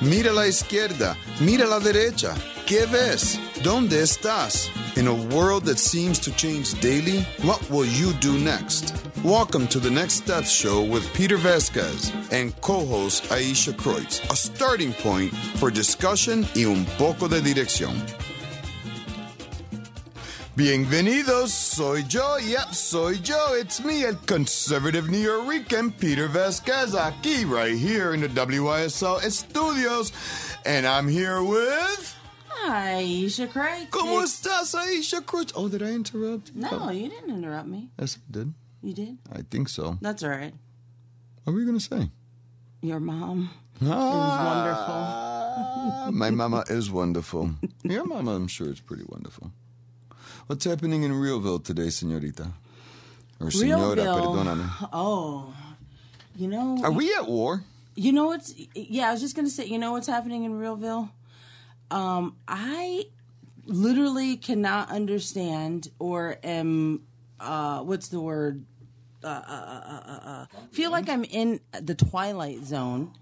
Mira a la izquierda, mira a la derecha. ¿Qué ves? ¿Dónde estás? In a world that seems to change daily, what will you do next? Welcome to the Next Steps Show with Peter Vasquez and co-host Aisha Kreutz, a starting point for discussion y un poco de dirección. Bienvenidos, soy yo, yep, soy yo. It's me, el conservative New Yorker, Peter Vasquez, aquí, right here in the WYSL studios. And I'm here with... Aisha Kreutz. ¿Cómo estás, Aisha Kreutz? Oh, did I interrupt? No, Oh, you didn't interrupt me. yes, I did. You did? I think so. That's all right. What were you going to say? Your mom Ah, is wonderful. My mama is wonderful. Your mama, I'm sure, is pretty wonderful. What's happening in Realville today, señorita? Or señora, Realville. perdóname. Oh, you know, Are we at war? you know what's? Yeah, I was just gonna say, you know what's happening in Realville. Um, I literally cannot understand or am uh, what's the word? Uh, uh, uh, uh, uh, feel like I'm in the twilight zone.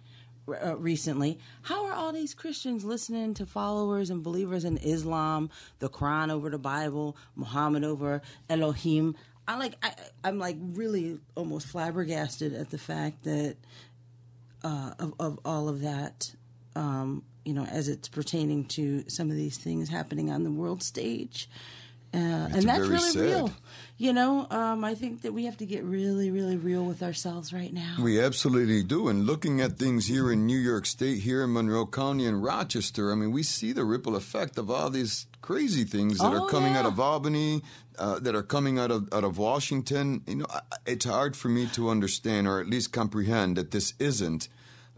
Uh, recently, how are all these Christians listening to followers and believers in Islam, the Quran over the Bible, Muhammad over Elohim? I like, I, I'm like really almost flabbergasted at the fact that uh, of, of all of that, um, you know, as it's pertaining to some of these things happening on the world stage. Uh, and that's really sad. real. You know, um, I think that we have to get really, really real with ourselves right now. We absolutely do. And looking at things here in New York State, here in Monroe County and Rochester, I mean, we see the ripple effect of all these crazy things that Oh, are coming out of Albany, uh, that are coming out of out of Washington. You know, it's hard for me to understand, or at least comprehend, that this isn't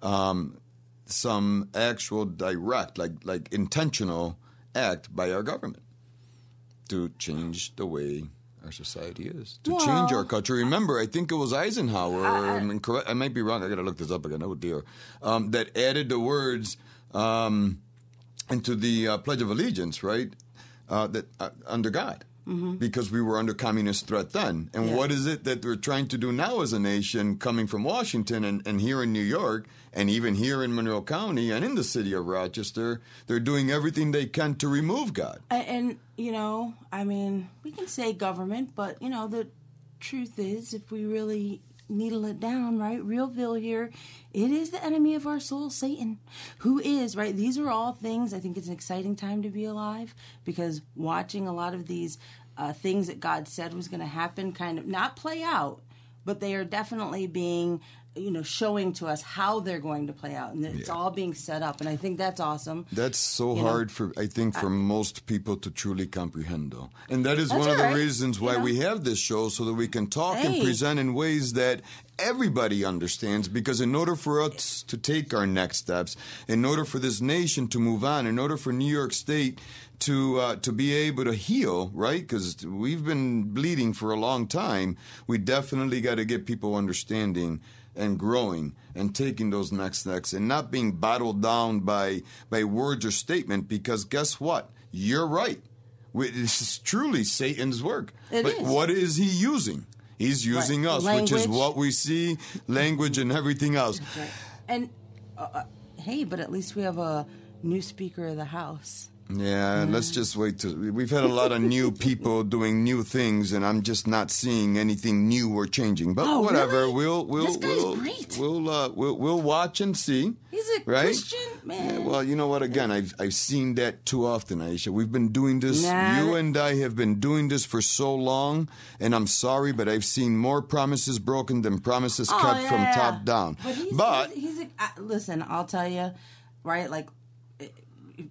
um, some actual direct, like like intentional act by our government to change the way our society is, to change our culture. Remember, I think it was Eisenhower. I, mean, correct, I might be wrong. I got to look this up again. Oh dear, um, that added the words um, into the uh, Pledge of Allegiance, right? Uh, that uh, under God. Mm-hmm. Because we were under communist threat then. And Yeah. what is it that we're trying to do now as a nation, coming from Washington and, and here in New York, and even here in Monroe County and in the city of Rochester? They're doing everything they can to remove God. And, and you know, I mean, we can say government, but you know, the truth is, if we really needle it down, right? Realville here, it is the enemy of our soul, Satan, who is right. These are all things. I think it's an exciting time to be alive because watching a lot of these uh, things that God said was going to happen, kind of not play out, but they are definitely being. You know, showing to us how they're going to play out, and it's all being set up, and I think that's awesome. That's so You know, hard for I think for most people to truly comprehend though. And that is one of the reasons why you know. we have this show so that we can talk and present in ways that everybody understands because in order for us to take our next steps, in order for this nation to move on, in order for New York state to uh, to be able to heal, right? Because we've been bleeding for a long time. We definitely got to get people understanding and growing and taking those next steps and not being bottled down by by words or statement. Because guess what? You're right. We- This is truly Satan's work. It but is. what is he using? He's using us, which is what we see, language and everything else. Right. And uh, uh, hey, but at least we have a new Speaker of the House. Yeah, let's just wait we've had a lot of new people doing new things, and I'm just not seeing anything new or changing. But Oh, whatever, really? we'll we'll This guy's we'll, great. we'll uh, we'll we'll watch and see. He's a right? Christian man. Yeah, well, you know what? Again, I've I've seen that too often, Aisha. We've been doing this. Nah. You and I have been doing this for so long, and I'm sorry, but I've seen more promises broken than promises Oh, kept yeah, from yeah. top down. But he's, But- he's, he's a, uh, listen. I'll tell you, right? Like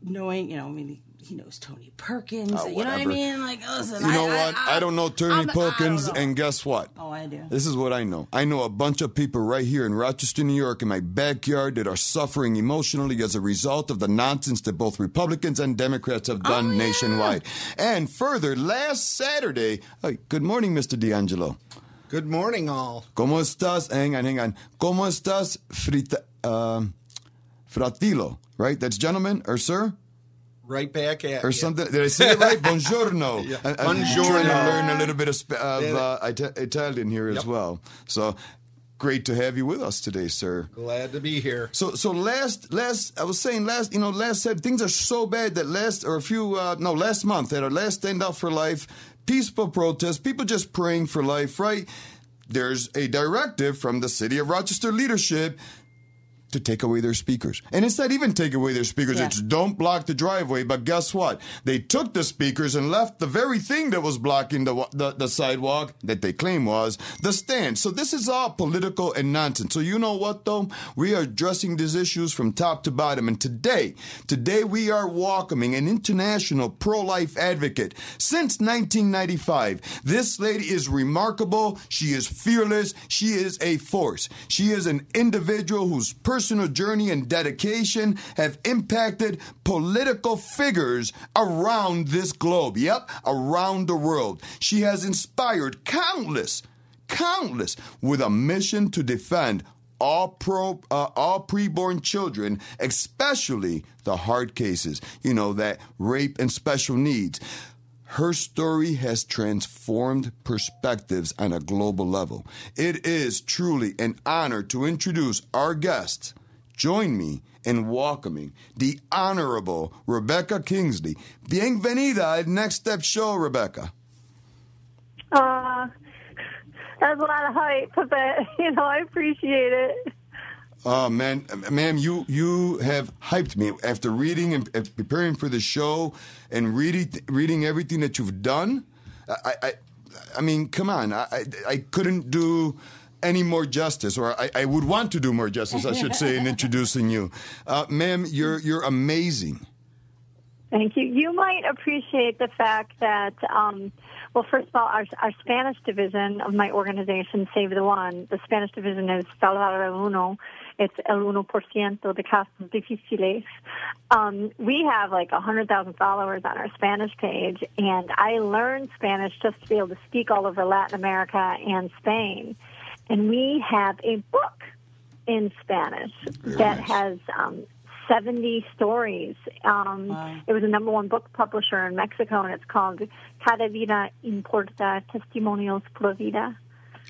knowing, you know, I mean, he, he knows Tony Perkins. Oh, you know what I mean? Like, listen, You know I, what? I, don't know Tony I'm- Perkins, know. and guess what? oh, I do. This is what I know. I know a bunch of people right here in Rochester, New York, in my backyard that are suffering emotionally as a result of the nonsense that both Republicans and Democrats have done Oh, yeah. nationwide. And further, last Saturday, hey, good morning, Mr. D'Angelo. Good morning, all. ¿Cómo estás? Hang on, hang on. ¿Cómo estás, frita, um, fratilo? Right? That's gentleman or sir? Right back at or something. Did I say it right? Buongiorno. Yeah. I, I'm Buongiorno. trying to learn a little bit of, sp- of uh, Ita- Italian here as well. So, great to have you with us today, sir. Glad to be here. So, so last, last, I was saying last, you know, last said things are so bad that last or a few, uh, no, last month at our last Stand Up for Life peaceful protest, people just praying for life, right? There's a directive from the city of Rochester leadership to take away their speakers. And it's not even take away their speakers, Yeah. it's don't block the driveway. But guess what? They took the speakers and left the very thing that was blocking the, the, the sidewalk that they claim was the stand. So this is all political and nonsense. So you know what though? We are addressing these issues from top to bottom. And today, today we are welcoming an international pro-life advocate. Since 1995, this lady is remarkable. She is fearless. She is a force. She is an individual whose personal journey and dedication have impacted political figures around this globe. Yep, around the world. She has inspired countless, countless with a mission to defend all pro, uh, all preborn children, especially the hard cases, you know, that rape and special needs. Her story has transformed perspectives on a global level. It is truly an honor to introduce our guest. Join me in welcoming the Honorable Rebecca Kiessling. Bienvenida al Next Step Show, Rebecca. Uh, that's a lot of hype, but you know, I appreciate it. Oh man, ma'am, you you have hyped me after reading and preparing for the show and reading reading everything that you've done. I I, I mean, come on, I, I I couldn't do any more justice, or I, I would want to do more justice, I should say, in introducing you, uh, ma'am. You're you're amazing. Thank you. You might appreciate the fact that, um, well, first of all, our, our Spanish division of my organization, Save the One, the Spanish division is Salvar el Uno. It's el uno por ciento de casos difíciles. Um, we have like a 100,000 followers on our Spanish page, and I learned Spanish just to be able to speak all over Latin America and Spain. And we have a book in Spanish that nice. has um, 70 stories. Um, Wow. It was a number one book publisher in Mexico, and it's called Cada Vida Importa Testimonios Pro Vida.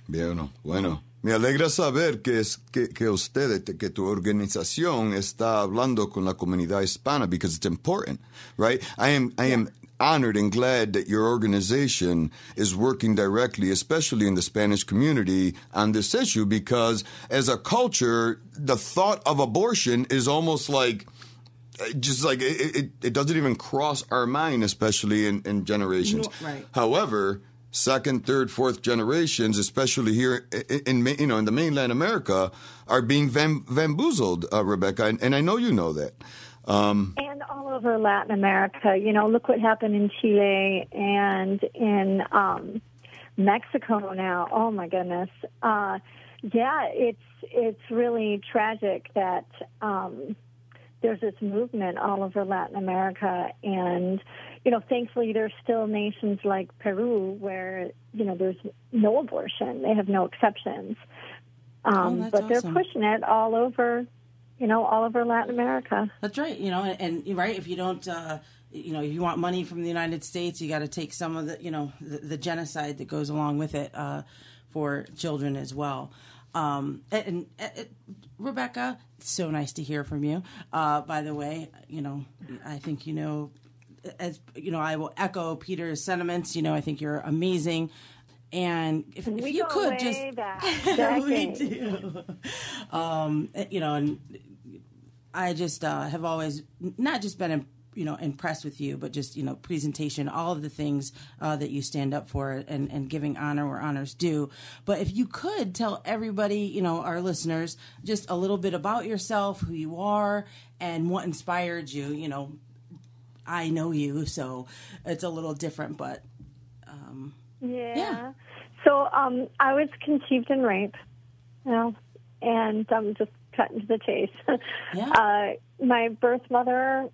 Bueno, bueno. Me alegra saber que, es, que, que usted, que tu organización está hablando con la comunidad hispana because it's important, right? I am, I am honored and glad that your organization is working directly, especially in the Spanish community, on this issue because as a culture, the thought of abortion is almost like, just like it, it, it doesn't even cross our mind, especially in, in generations. No, right. However, second, third, fourth generations, especially here in, in you know in the mainland America, are being vam- bamboozled, uh, Rebecca, and, and I know you know that. Um, And all over Latin America, you know, look what happened in Chile and in um, Mexico now. Oh my goodness. Uh, yeah, it's it's really tragic that um, there's this movement all over Latin America, and you know, thankfully there's still nations like Peru where you know there's no abortion; they have no exceptions. Um, Oh, but they're pushing it all over, you know, all over Latin America. That's right. You know, and, and right. If you don't, uh, you know, if you want money from the United States, you got to take some of the, you know, the, the genocide that goes along with it uh, for children as well. Um, and, and, and Rebecca, so nice to hear from you. Uh, by the way, you know, I think you know, as you know, I will echo Peter's sentiments. You know, I think you're amazing. And if, if you go could way just back, we do. Um, you know, and I just uh, have always not just been, you know, impressed with you, but just you know, presentation, all of the things uh, that you stand up for, and, and giving honor where honors due. But if you could tell everybody, you know, our listeners, just a little bit about yourself, who you are, and what inspired you. You know, I know you, so it's a little different, but Yeah. Yeah. So um, I was conceived in rape, you know, and um, just cutting to the chase. Yeah. uh, my birth mother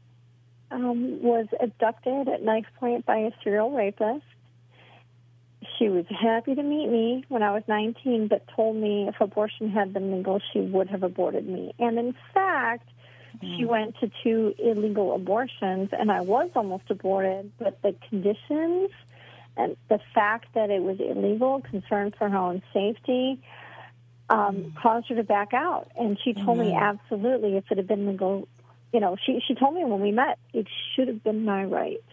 um, was abducted at knife point by a serial rapist. She was happy to meet me when I was 19, but told me if abortion had been legal, she would have aborted me. And in fact, Mm-hmm. she went to two illegal abortions, and I was almost aborted, but the conditions and the fact that it was illegal, concern for her own safety, um, mm. caused her to back out. And she told me mm-hmm. absolutely, if it had been legal, you know, she she told me when we met, it should have been my right.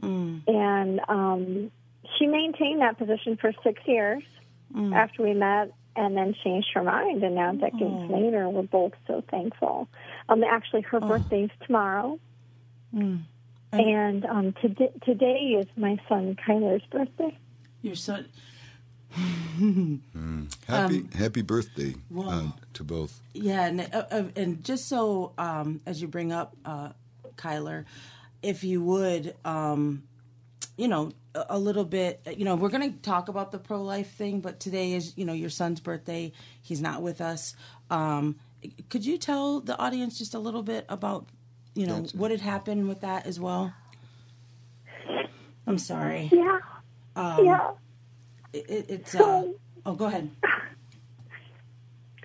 Mm. And um, she maintained that position for six years mm. after we met, and then changed her mind. And now, decades later, we're both so thankful. Um, actually, her birthday's tomorrow. And um, today, today is my son Kyler's birthday. Your son. Happy happy birthday uh, to both. Yeah, and uh, uh, and just so um, as you bring up uh, Kyler, if you would, um, you know, a, little bit. You know, we're going to talk about the pro life thing, but today is you know your son's birthday. He's not with us. Um, could you tell the audience just a little bit about you know what had happened with that as well? I'm sorry. Yeah, yeah. It, it, it's uh, oh, go ahead.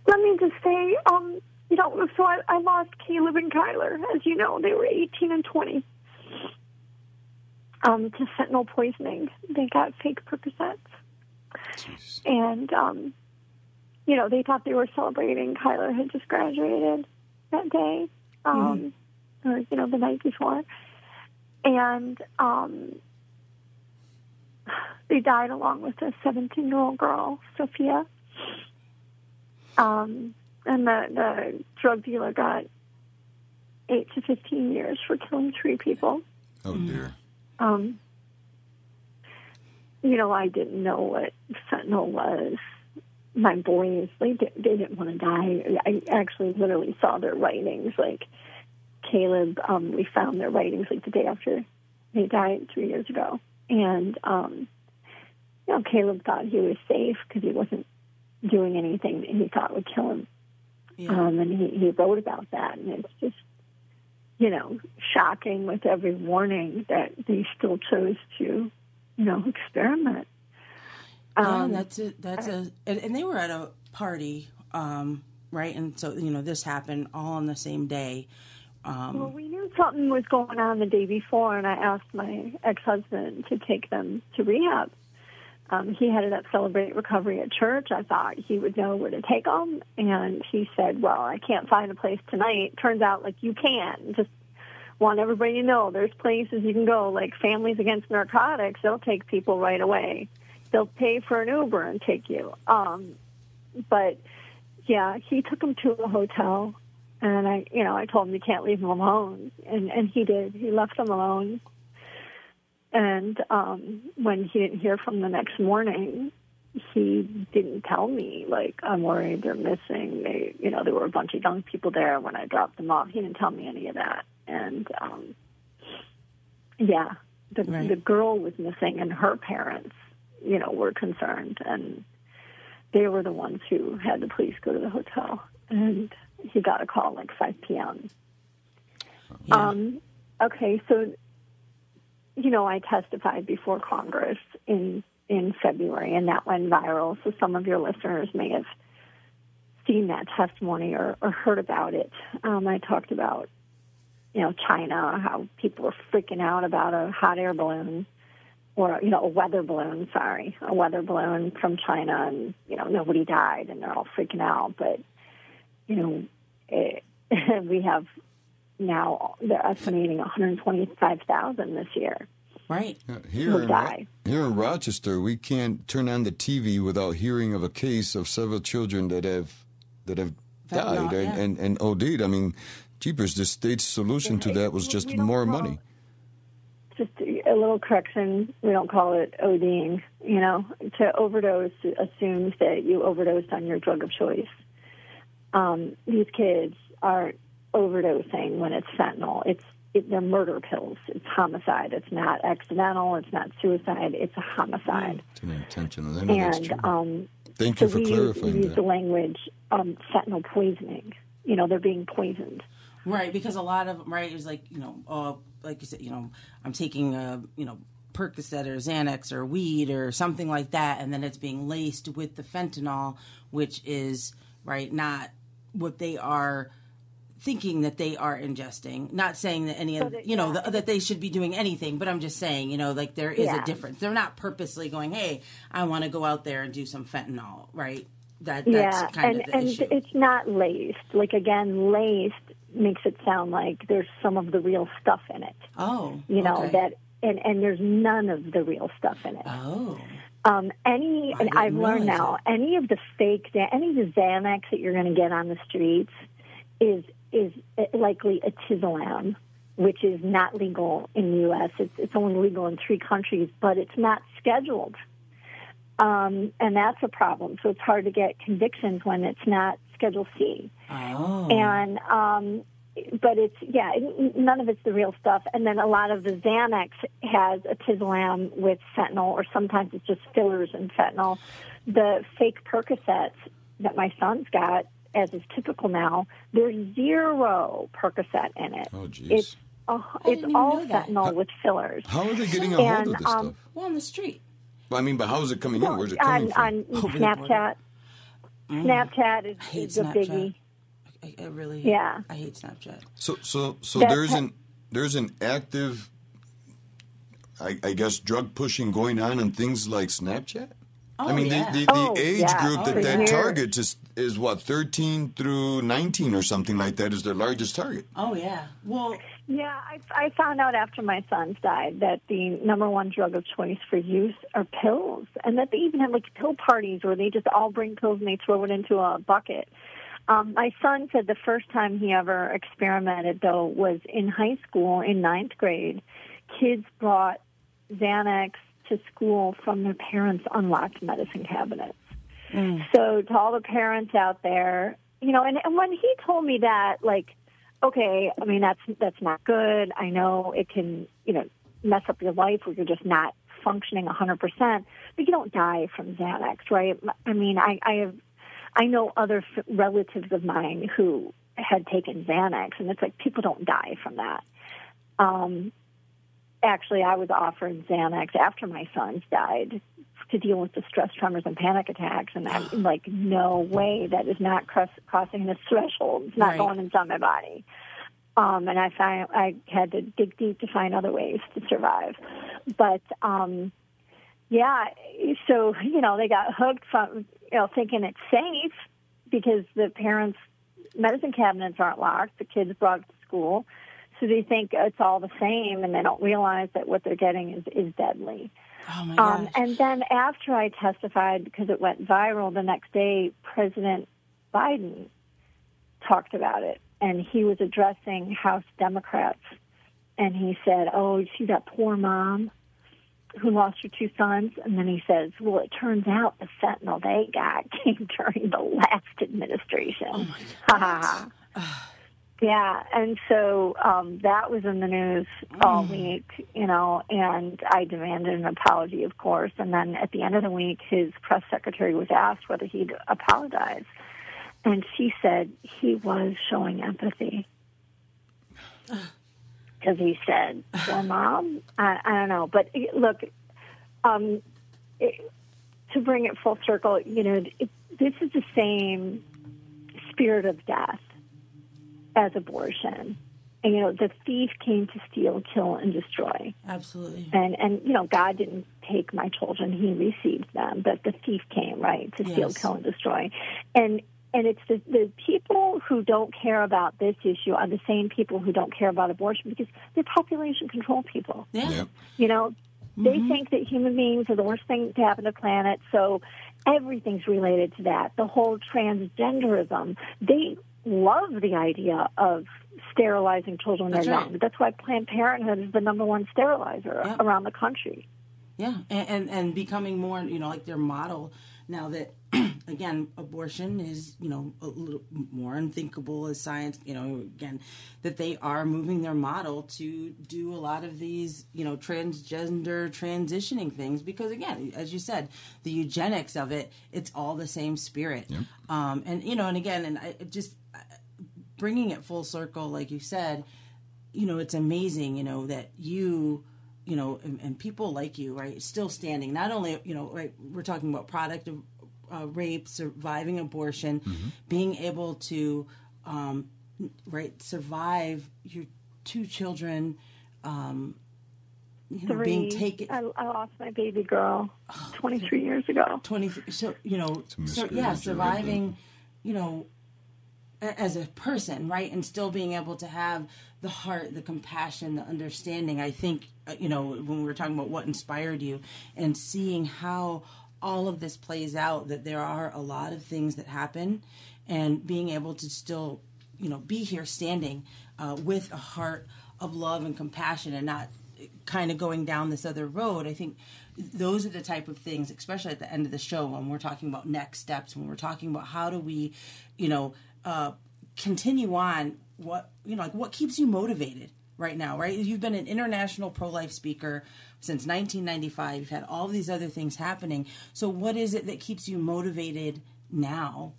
Let me just say, um, you know, so I, I lost Caleb and Kyler. As you know, they were 18 and 20 um, to fentanyl poisoning. They got fake Percocets. Jeez. And, um, you know, they thought they were celebrating. Kyler had just graduated that day, um, or, you know, the night before. And um, they died along with a 17 year old girl, Sophia. Um, and the, the drug dealer got 8 to 15 years for killing three people. Oh dear. Um, you know, I didn't know what fentanyl was. My boys, they, di- they didn't want to die. I actually literally saw their writings. Like Caleb, um, we found their writings like the day after they died three years ago. And, um, you know, Caleb thought he was safe because he wasn't doing anything that he thought would kill him. Yeah. Um, and he, he wrote about that, and it's just, you know, shocking with every warning that they still chose to, you know, experiment. Yeah, Um, that's a that's a and, and they were at a party, um, right? And so you know this happened all on the same day. Um, Well, we knew something was going on the day before, and I asked my ex-husband to take them to rehab. Um, he headed up Celebrate Recovery at church. I thought he would know where to take them, and he said, "Well, I can't find a place tonight." Turns out, like you can. Just want everybody to know there's places you can go, like Families Against Narcotics. They'll take people right away. They'll pay for an Uber and take you. Um, but yeah, he took them to a hotel and I, you know, I told him you can't leave them alone, and and he did. He left them alone. And um, when he didn't hear from the next morning, he didn't tell me. Like I'm worried they're missing. They, you know, there were a bunch of young people there when I dropped them off. He didn't tell me any of that. And um, yeah, the Right. the girl was missing, and her parents, you know, were concerned, and they were the ones who had the police go to the hotel. And he got a call like 5 p.m. yeah. Um, okay, so you know, I testified before Congress in in February, and that went viral. So some of your listeners may have seen that testimony or, or heard about it. Um, I talked about you know China, how people were freaking out about a hot air balloon. Or you know a weather balloon, sorry, a weather balloon from China, and you know nobody died, and they're all freaking out. But you know, it, we have now they're estimating 125,000 this year. right. Yeah, Here Will in, die. here in Rochester, we can't turn on the TV without hearing of a case of several children that have that have Fentanyl, died and, yeah. and, and OD'd. I mean, jeepers, the state's solution to that was just more call- money. Just a little correction: we don't call it ODing. You know, to overdose assumes that you overdosed on your drug of choice. Um, these kids are overdosing when it's fentanyl. It's it, they're murder pills. It's homicide. It's not accidental. It's not suicide. It's a homicide. It's an intentional. I know that's true. And um, Thank so you for we use, we clarifying use the language um, fentanyl poisoning. You know, they're being poisoned. Right, because a lot of right is like you know, uh, like you said, you know, I'm taking a you know Percocet or Xanax or weed or something like that, and then it's being laced with the fentanyl, which is right not what they are thinking that they are ingesting. Not saying that any of that- you know yeah. th- that they should be doing anything, but I'm just saying you know like there is Yeah. a difference. They're not purposely going, hey, I want to go out there and do some fentanyl, right? that that's yeah, kind and of the and issue. it's not laced. Like again, laced makes it sound like there's some of the real stuff in it. oh, You know okay. that, and and there's none of the real stuff in it. Oh, Um, any, and I've learned now, any of the fake, any of the Xanax that you're going to get on the streets is is likely etizolam, which is not legal in the U.S. It's, it's only legal in three countries, but it's not scheduled, um, and that's a problem. So it's hard to get convictions when it's not Schedule C. Oh, and um but it's yeah none of it's the real stuff. And then a lot of the xanax has etizolam with fentanyl or sometimes it's just fillers and fentanyl. The fake percocets that my son's got as is typical now there's zero percocet in it Oh, it's jeez. uh, it's all know that. fentanyl with fillers How are they getting a hold And, of this um, stuff? well, on the street. I mean, but how is it coming in? Where's it coming on, from? on Over the border. snapchat snapchat is, hate is a biggie I, I really, Yeah. I hate Snapchat. So, so, so That- there's an there's an active, I, I guess, drug pushing going on and things like Snapchat. I Oh, mean, yeah. the, the, the Oh, age yeah. group Oh, that yeah. that targets is is what 13 through 19 or something like that is their largest target. Oh yeah. Well, Yeah, I, I found out after my sons died that the number one drug of choice for youth are pills, and that they even have like pill parties where they just all bring pills and they throw it into a bucket. Um, my son said the first time he ever experimented, though, was in high school in ninth grade. Kids brought Xanax to school from their parents' unlocked medicine cabinets. So to all the parents out there, you know, and, and when he told me that, like, okay, I mean that's that's not good. I know it can, you know, mess up your life where you're just not functioning a 100%, but you don't die from Xanax, right? I mean, I I have I know other f- relatives of mine who had taken Xanax, and it's like people don't die from that. Um, actually, I was offered Xanax after my sons died to deal with the stress, tremors, and panic attacks, and I'm like, no way, that is not cross- crossing this threshold. It's not Right. going inside my body. Um, and I found I had to dig deep to find other ways to survive. But um, yeah, so you know they got hooked from you know thinking it's safe because the parents' medicine cabinets aren't locked. The kids brought it to school, so they think it's all the same, and they don't realize that what they're getting is is deadly. Oh my Um, gosh. and then after I testified, because it went viral, the next day President Biden talked about it, and he was addressing House Democrats, and he said, "Oh, you see that poor mom who lost her two sons?" And then he says, "Well, it turns out the fentanyl they got came during the last administration." oh my ha. Yeah, and so um, that was in the news all week, you know, and I demanded an apology, of course. And then at the end of the week, his press secretary was asked whether he'd apologize. And she said he was showing empathy. Because he said, well, mom, I, I don't know. But eh, look, um, it, to bring it full circle, you know, it, this is the same spirit of death as abortion. And, you know, the thief came to steal, kill, and destroy. Absolutely. And, and you know, God didn't take my children; He received them. But the thief came, right, to steal, Yes. kill, and destroy. And and it's the, the people who don't care about this issue are the same people who don't care about abortion because they're population control people. Yeah. Yep. You know, they mm-hmm. think that human beings are the worst thing to happen to the planet, so everything's related to that. The whole transgenderism, they love the idea of sterilizing children when That's they're right. young. That's why Planned Parenthood is the number one sterilizer Yeah. around the country. Yeah, and, and and becoming more, you know, like their model now that again abortion is, you know, a little more unthinkable as science, you know, again that they are moving their model to do a lot of these, you know, transgender transitioning things because again, as you said, the eugenics of it, it's all the same spirit. Um and you know, and again, and I it just bringing it full circle like you said, you know, it's amazing, you know, that you, you know, and, and people like you, right, still standing. Not only, you know, right, we're talking about product of uh, rape, surviving abortion, being able to, um, right, survive your two children, um, you know, Three. being taken I, I lost my baby girl 23 years ago. 20 so you know so, yeah surviving you know a- as a person right and still being able to have the heart the compassion the understanding i think uh, you know when we were talking about what inspired you and seeing how all of this plays out that there are a lot of things that happen and being able to still you know be here standing uh, with a heart of love and compassion and not kind of going down this other road i think those are the type of things especially at the end of the show when we're talking about next steps when we're talking about how do we you know uh, continue on what you know like what keeps you motivated right now right you've been an international pro-life speaker since 1995 you've had all these other things happening so what is it that keeps you motivated now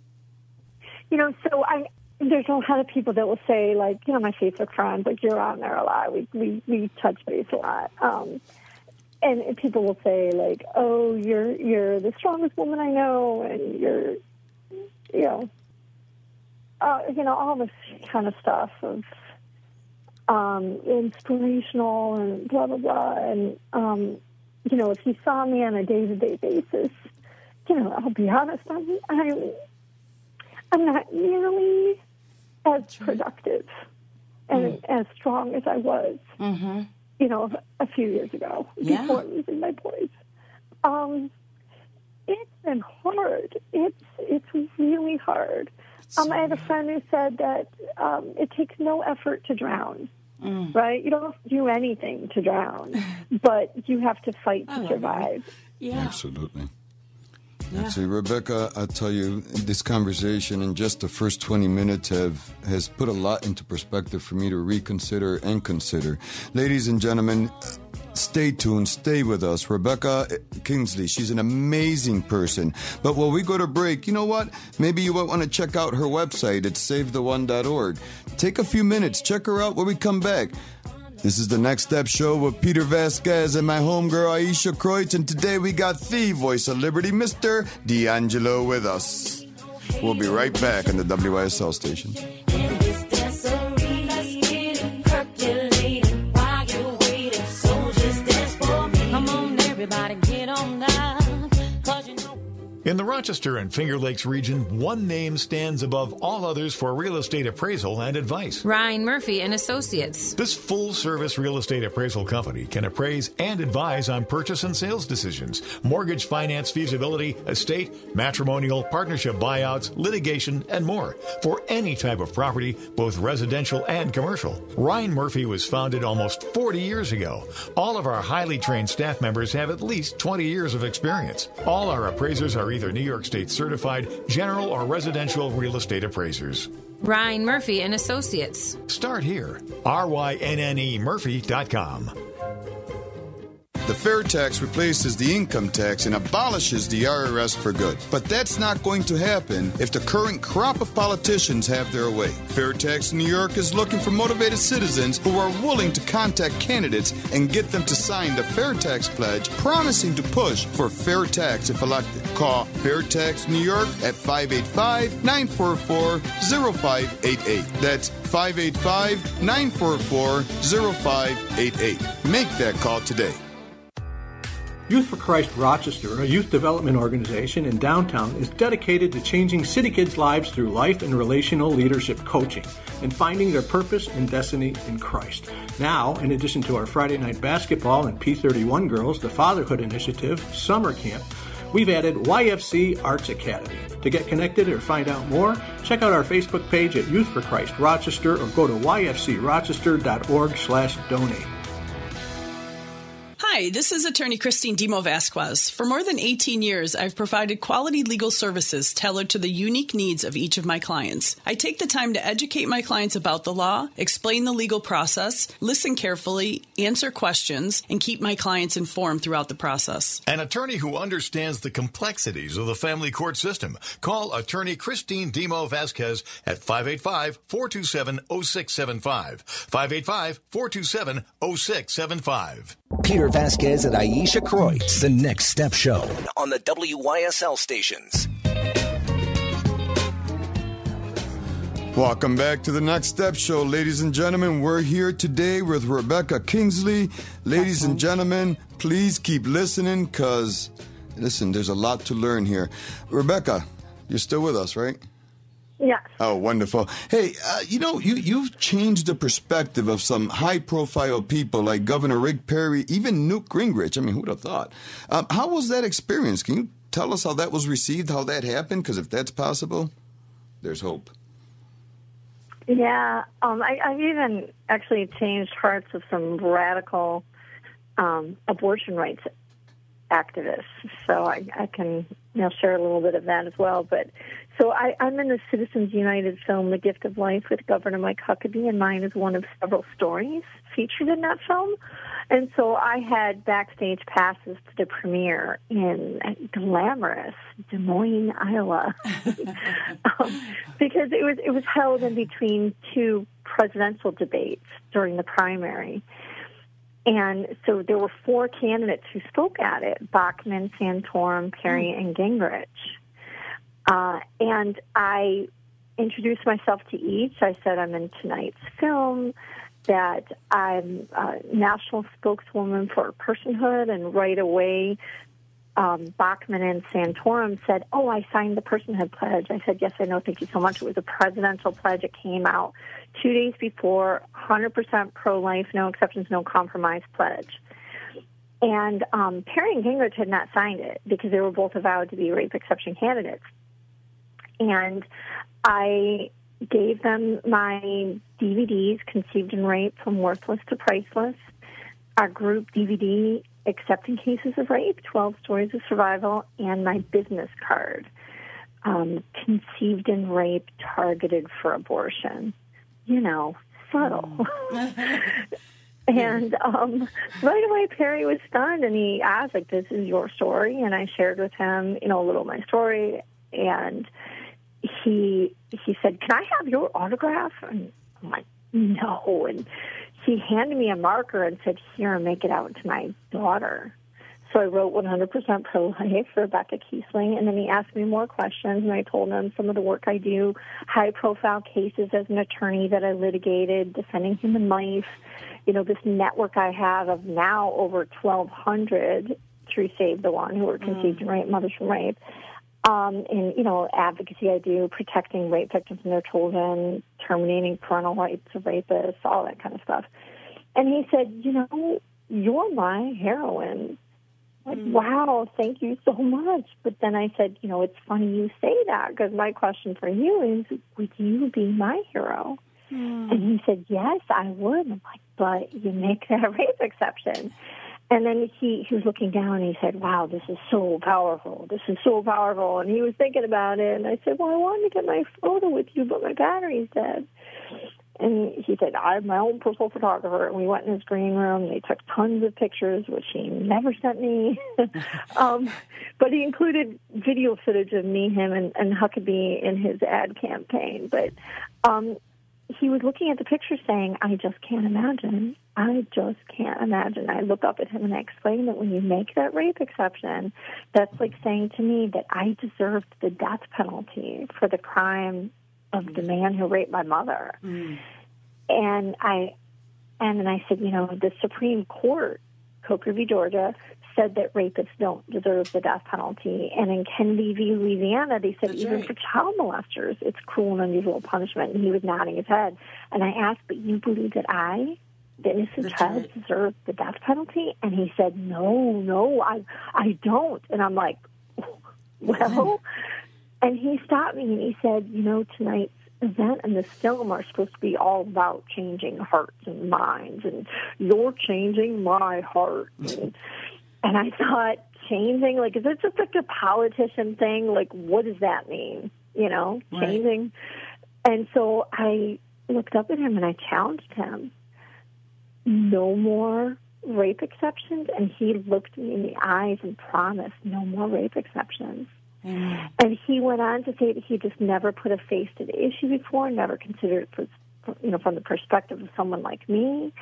You know, so I there's a lot of people that will say like, you know, my Facebook friends, like you're on there a lot. We we we touch base a lot. Um, and people will say like, "Oh, you're you're the strongest woman I know," and you're, you know, uh, you know, all this kind of stuff of um, inspirational and blah blah blah. And um, you know, if you saw me on a day to day basis, you know, I'll be honest, I'm I'm I'm not nearly as productive and as strong as I was, you know, a few years ago Yeah. before losing my boys. Um, it's been hard. It's it's really hard. Um, I had a friend who said that um, it takes no effort to drown. Right? You don't have to do anything to drown, but you have to fight to survive. yeah Absolutely. See, Rebecca, I tell you, this conversation in just the first 20 minutes have has put a lot into perspective for me to reconsider and consider. Ladies and gentlemen, stay tuned, stay with us. Rebecca Kiessling, she's an amazing person. But while we go to break, you know what? Maybe you might want to check out her website at savetheone.org. Take a few minutes, check her out when we come back. This is the Next Step Show with Peter Vasquez and my homegirl Aisha Kreutz, and today we got the voice of Liberty, Mr. D'Angelo, with us. We'll be right back on the WYSL station. In the Rochester and Finger Lakes region, one name stands above all others for real estate appraisal and advice. Rynne Murphy and Associates. This full service real estate appraisal company can appraise and advise on purchase and sales decisions, mortgage finance feasibility, estate, matrimonial, partnership buyouts, litigation, and more for any type of property, both residential and commercial. Rynne Murphy was founded almost 40 years ago. All of our highly trained staff members have at least 20 years of experience. All our appraisers are either New York State certified general or residential real estate appraisers. Rynne Murphy and Associates. Start here. R-Y-N-N-E Murphy.com. The fair tax replaces the income tax and abolishes the IRS for good. But that's not going to happen if the current crop of politicians have their way. Fair Tax New York is looking for motivated citizens who are willing to contact candidates and get them to sign the Fair Tax Pledge, promising to push for fair tax if elected. Call Fair Tax New York at 585 944 0588. That's 585 944 0588. Make that call today. Youth for Christ Rochester, a youth development organization in downtown, is dedicated to changing city kids' lives through life and relational leadership coaching and finding their purpose and destiny in Christ. Now, in addition to our Friday night basketball and P31 Girls, the Fatherhood Initiative, Summer Camp, we've added YFC Arts Academy. To get connected or find out more, check out our Facebook page at Youth for Christ Rochester or go to yfcrochester.org slash donate. Hi, this is attorney Christine Demo Vasquez. For more than 18 years, I've provided quality legal services tailored to the unique needs of each of my clients. I take the time to educate my clients about the law, explain the legal process, listen carefully, answer questions, and keep my clients informed throughout the process. An attorney who understands the complexities of the family court system. Call attorney Christine Demo Vasquez at 585 427 0675. 585 427 0675. Peter Vasquez and Aisha Kreutz, the Next Step Show on the WYSL stations. Welcome back to the Next Step Show, ladies and gentlemen. We're here today with Rebecca Kiessling. Ladies and gentlemen, please keep listening because, listen, there's a lot to learn here. Rebecca, you're still with us, right? Yes. Oh, wonderful. Hey, uh, you know, you, you've changed the perspective of some high profile people like Governor Rick Perry, even Newt Gingrich. I mean, who would have thought? Um, how was that experience? Can you tell us how that was received, how that happened? Because if that's possible, there's hope. Yeah, um, I, I've even actually changed hearts of some radical um, abortion rights activists. So I, I can you know share a little bit of that as well. But so I, I'm in the Citizens United film, The Gift of Life, with Governor Mike Huckabee, and mine is one of several stories featured in that film. And so I had backstage passes to the premiere in glamorous Des Moines, Iowa, um, because it was it was held in between two presidential debates during the primary. And so there were four candidates who spoke at it Bachmann, Santorum, Perry, and Gingrich. Uh, and I introduced myself to each. I said I'm in tonight's film, that I'm a national spokeswoman for personhood, and right away, um, Bachmann and Santorum said, Oh, I signed the personhood pledge. I said, Yes, I know. Thank you so much. It was a presidential pledge. It came out two days before 100% pro life, no exceptions, no compromise pledge. And um, Perry and Gingrich had not signed it because they were both avowed to be rape exception candidates. And I gave them my DVDs, Conceived in Rape from Worthless to Priceless, our group DVD, Accepting Cases of Rape, 12 Stories of Survival, and my business card, um, Conceived in Rape, Targeted for Abortion. You know, subtle. and um, right away, Perry was stunned, and he asked, like, this is your story? And I shared with him, you know, a little of my story, and he he said, "Can I have your autograph?" And I'm like, "No." And he handed me a marker and said, "Here, make it out to my daughter." So I wrote 100% pro-life for Rebecca Kiessling, and then he asked me more questions, and I told him some of the work I do, high-profile cases as an attorney that I litigated, defending human life, you know, this network I have of now over 1,200 through Save the One who were conceived in mm. rape, mothers from rape, um, and you know advocacy I do, protecting rape victims and their children, terminating parental rights of rapists, all that kind of stuff. And he said, you know, you're my heroine. Like, wow, thank you so much. But then I said, you know, it's funny you say that because my question for you is, would you be my hero? And he said, yes, I would. I'm like, but you make that rape exception. And then he, he was looking down and he said, Wow, this is so powerful. This is so powerful. And he was thinking about it. And I said, Well, I wanted to get my photo with you, but my battery's dead. And he said, I'm my own personal photographer. And we went in his green room. They took tons of pictures, which he never sent me. um, but he included video footage of me, him, and, and Huckabee in his ad campaign. But um, he was looking at the picture saying, I just can't imagine. I just can't imagine. I look up at him and I explain that when you make that rape exception, that's like saying to me that I deserved the death penalty for the crime of the man who raped my mother. Mm. And I and then I said, you know, the Supreme Court, Coker v. Georgia, said that rapists don't deserve the death penalty. And in Kennedy v. Louisiana, they said even for child molesters, it's cruel and unusual punishment. And he was nodding his head. And I asked, but you believe that I, the innocent child, deserve the death penalty? And he said, no, no, I, I don't. And I'm like, well, and he stopped me and he said, you know, tonight's event and this film are supposed to be all about changing hearts and minds, and you're changing my heart. And, and I thought, changing, like, is it just like a politician thing? Like, what does that mean? You know, Right. changing. And so I looked up at him and I challenged him no more rape exceptions. And he looked me in the eyes and promised no more rape exceptions. Mm. And he went on to say that he just never put a face to the issue before, never considered it, for, you know, from the perspective of someone like me.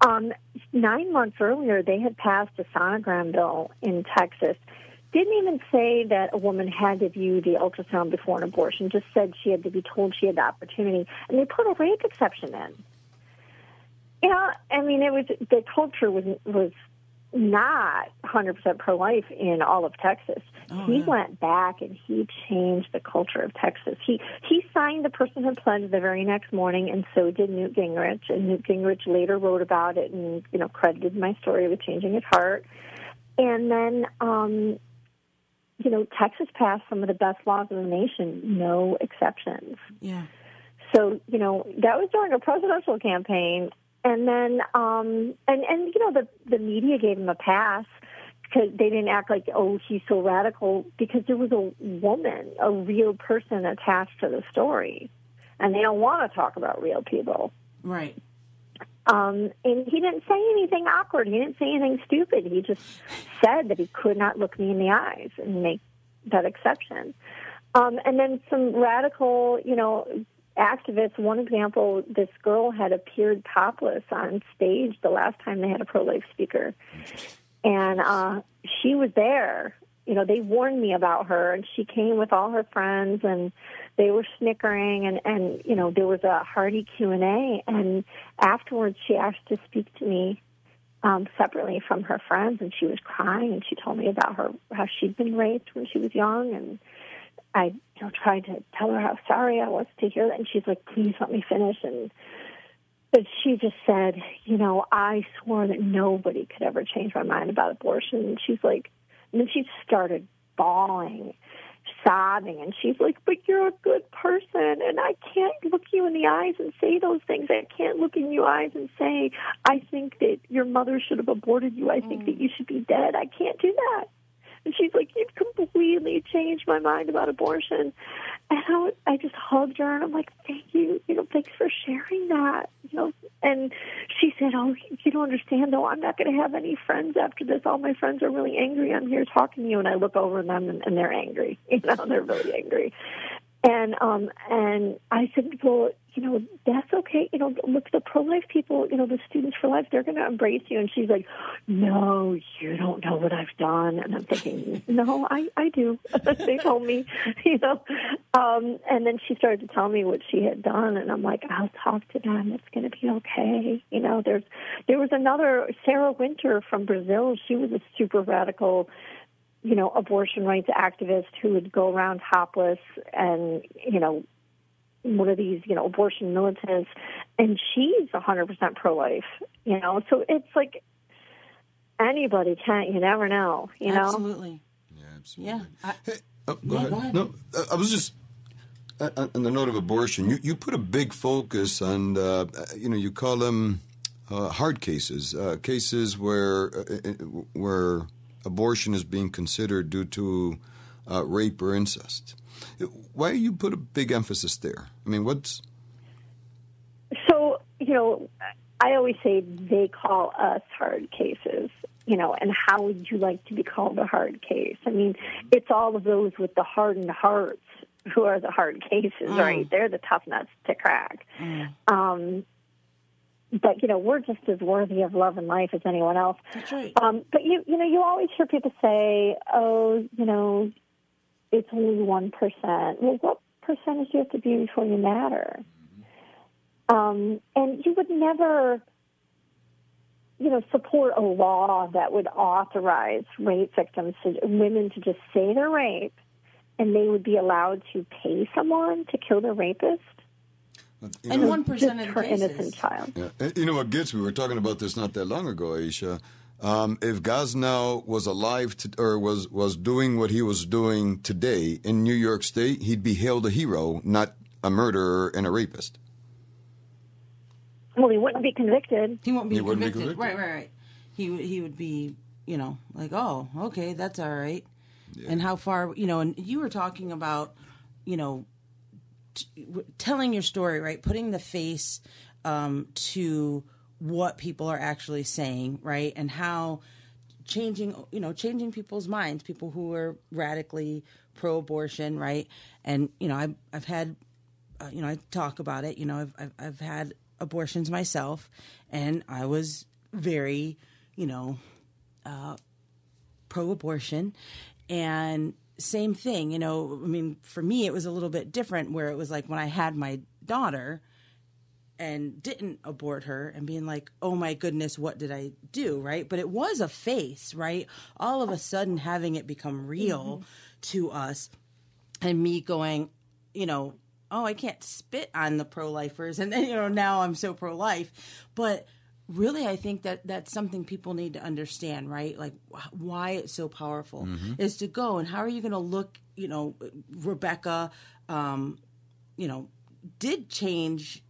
Um, nine months earlier, they had passed a sonogram bill in Texas didn't even say that a woman had to view the ultrasound before an abortion, just said she had to be told she had the opportunity. And they put a rape exception in. Yeah, I mean, it was the culture was was not 100% pro-life in all of Texas. he went back and he changed the culture of Texas. He he signed the personhood pledge the very next morning, and so did Newt Gingrich. And Newt Gingrich later wrote about it and you know credited my story with changing his heart. And then, um, you know, Texas passed some of the best laws in the nation, no exceptions. Yeah. So, you know, that was during a presidential campaign. And then, um, and, and, you know, the, the media gave him a pass because they didn't act like, oh, he's so radical because there was a woman, a real person attached to the story. And they don't want to talk about real people. Right. Um, and he didn't say anything awkward. He didn't say anything stupid. He just said that he could not look me in the eyes and make that exception. Um, and then some radical, you know, activists. One example: this girl had appeared topless on stage the last time they had a pro-life speaker, and uh, she was there. You know, they warned me about her, and she came with all her friends, and they were snickering, and and you know, there was a hearty Q and A, and afterwards she asked to speak to me um, separately from her friends, and she was crying, and she told me about her how she'd been raped when she was young, and I you know tried to tell her how sorry I was to hear that, and she's like, "Please let me finish." And but she just said, "You know, I swore that nobody could ever change my mind about abortion." And she's like, and then she started bawling, sobbing, and she's like, "But you're a good person, and I can't look you in the eyes and say those things. I can't look in your eyes and say I think that your mother should have aborted you. I think that mm. you should be dead. I can't do that." And she's like, "You've completely changed my mind about abortion." And I, I just hugged her, and I'm like, "Thank you, you know, thanks for sharing that." You know, and she said, "Oh, you don't understand, though. I'm not going to have any friends after this. All my friends are really angry. I'm here talking to you." And I look over at them, and, and they're angry. You know, they're really angry. And um, and I said, well, you know, that's okay. You know, look, the pro-life people, you know, the students for life, they're going to embrace you. And she's like, no, you don't know what I've done. And I'm thinking, no, I I do. they told me, you know. Um, and then she started to tell me what she had done, and I'm like, I'll talk to them. It's going to be okay. You know, there's there was another Sarah Winter from Brazil. She was a super radical you know, abortion rights activist who would go around topless and, you know, one of these, you know, abortion militants, and she's 100% pro-life, you know. So it's like anybody can, you never know, you know. Absolutely. Yeah. I, Oh, go Yeah, ahead. go ahead. No, uh, I was just uh, uh, on the note of abortion. You you put a big focus on, uh, you know, you call them uh, hard cases, uh, cases where where abortion is being considered due to uh, rape or incest. Why do you put a big emphasis there? I mean, what's So, you know, I always say they call us hard cases, you know, and how would you like to be called a hard case? I mean, it's all of those with the hardened hearts who are the hard cases, right? They're the tough nuts to crack. Um, but you know, we're just as worthy of love and life as anyone else. That's right. Um, but you, you know, you always hear people say, "Oh, you know, it's only one. Well, what percentage do you have to be before you matter? Um, and you would never, you know, support a law that would authorize rape victims to women to just say they're raped, and they would be allowed to pay someone to kill their rapist. you and know- one percent just of for the innocent child. Yeah. You know what gets me? We were talking about this not that long ago, Aisha. Um, if Gosnell was alive to, or was, was doing what he was doing today in New York State, he'd be hailed a hero, not a murderer and a rapist. Well, he wouldn't be convicted. He won't be He wouldn't be convicted. convicted. Right, right, right. He would- he would be, you know, like, oh, okay, that's all right. And how far, you know, and you were talking about, you know, t- w- telling your story, right? Putting the face um, to what people are actually saying, right? And how changing, you know, changing people's minds, people who are radically pro-abortion, right? And you know, I've I've had uh, you know, I talk about it. You know, I've, I've I've had abortions myself, and I was very, you know, uh, pro-abortion, And same thing, you know, I mean, for me, it was a little bit different where it was like when I had my daughter and didn't abort her and being like, oh my goodness, what did I do? Right. But it was a face, right? All of a sudden having it become real to us and me going, you know, oh, I can't spit on the pro lifers. And then, you know, now I'm so pro life. But really, I think that that's something people need to understand, right? Like wh- why it's so powerful is to go and how are you going to look, you know, Rebecca, um, you know, did change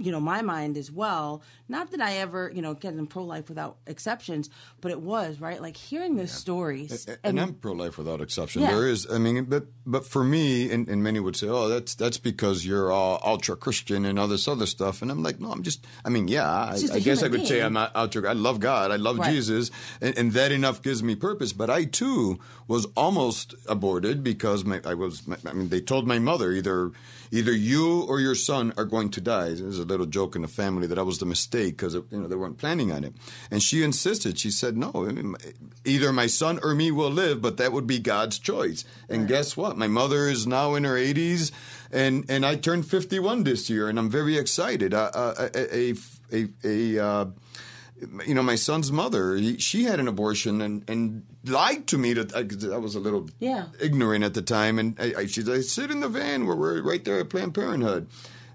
you know my mind as well not that i ever you know get in pro-life without exceptions but it was right like hearing those stories and, I'm pro-life without exception. Yeah. There is, I mean, but but for me, and, and many would say, "Oh, that's that's because you're all ultra Christian and all this other stuff." And I'm like, no, I'm just, I mean, yeah, I, I guess I could say. I'm not ultra. I love God, I love Right. Jesus, and, and that enough gives me purpose. But I too was almost aborted because my, I was, my, I mean, they told my mother either either you or your son are going to die. There's a little joke in the family that I was the mistake because you know they weren't planning on it, and she insisted. She said, no, I mean, either my son or me will live, but that would be God's choice. And guess what? My mother is now in her 80s, and and I turned 51 this year, and I'm very excited. Uh, uh, a a a, a uh, you know, my son's mother, she had an abortion and, and lied to me that I, 'cause I was a little Yeah. ignorant at the time. And I, I, she said, sit in the van where we're right there at Planned Parenthood.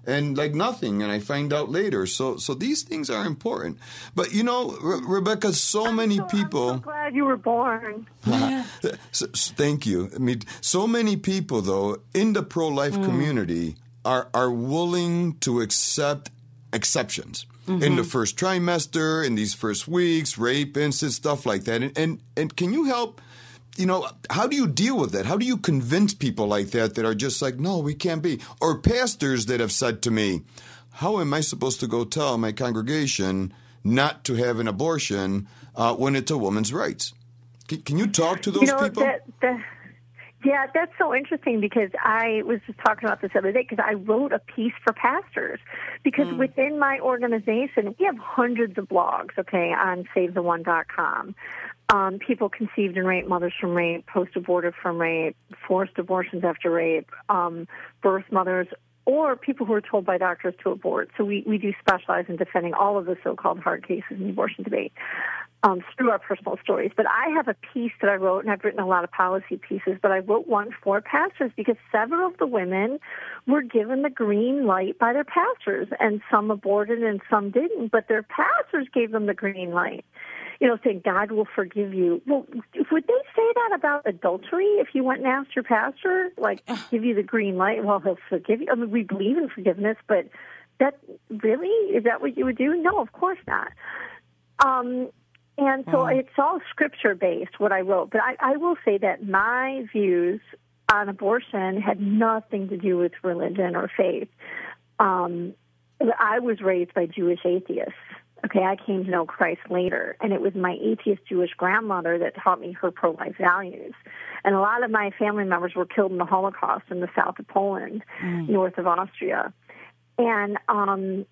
And like nothing, and I find out later. So, so these things are important. But you know, Re- Rebecca, so many people. I'm so glad you were born. So- so thank you. I mean, so many people though in the pro-life mm. community are are willing to accept exceptions in the first trimester, in these first weeks, rape incidents, stuff like that. And and, and can you help? You know, how do you deal with that? How do you convince people like that that are just like, no, we can't be? Or pastors that have said to me, how am I supposed to go tell my congregation not to have an abortion uh, when it's a woman's rights? Can, can you talk to those you know, people? That, that, yeah, that's so interesting because I was just talking about this the other day because I wrote a piece for pastors because within my organization we have hundreds of blogs, okay, on SaveTheOne.com. Um, people conceived and raped, mothers from rape, post-abortive from rape, forced abortions after rape, um, birth mothers, or people who are told by doctors to abort. So we, we do specialize in defending all of the so-called hard cases in the abortion debate um, through our personal stories. But I have a piece that I wrote, and I've written a lot of policy pieces, but I wrote one for pastors because several of the women were given the green light by their pastors, and some aborted and some didn't, but their pastors gave them the green light. You know, saying God will forgive you. Well, would they say that about adultery if you went and asked your pastor, like, give you the green light? Well, he'll forgive you. I mean, we believe in forgiveness, but that really is that what you would do? No, of course not. Um, and so it's all scripture based, what I wrote. But I, I will say that my views on abortion had nothing to do with religion or faith. Um, I was raised by Jewish atheists. Okay, I came to know Christ later, and it was my atheist Jewish grandmother that taught me her pro life values. And a lot of my family members were killed in the Holocaust in the south of Poland, north of Austria. And um,